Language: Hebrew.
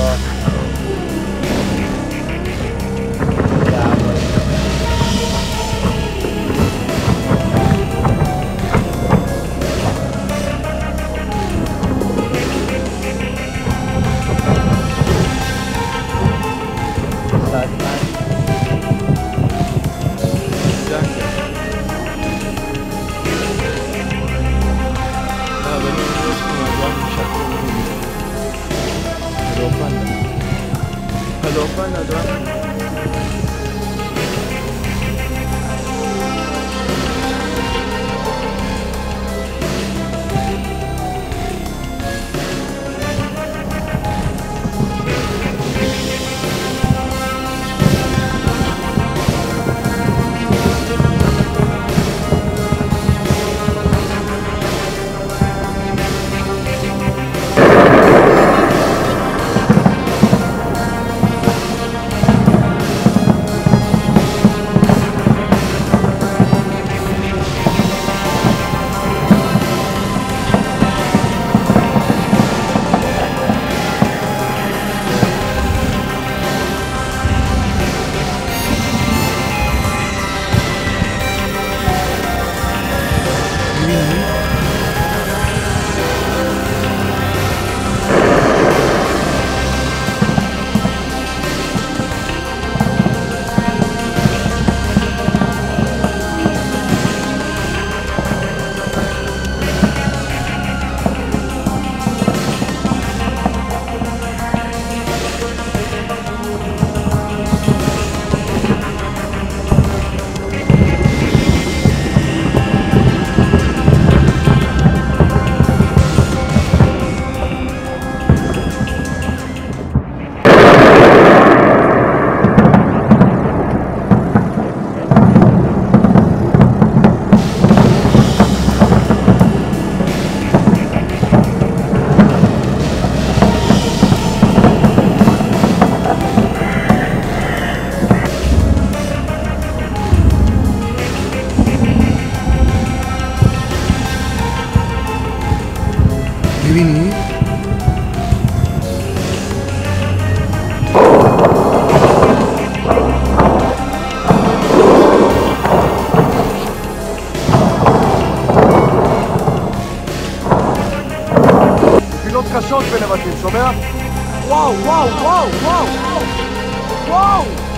car. another one. פיני. נפילות קשות בנבטים, שומע? וואו, וואו, וואו, וואו! וואו!